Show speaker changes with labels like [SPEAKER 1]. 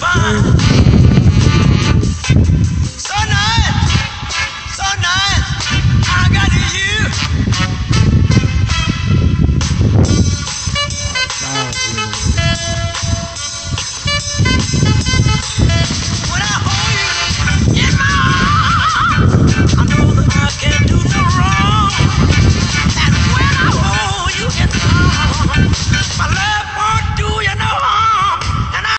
[SPEAKER 1] Bye.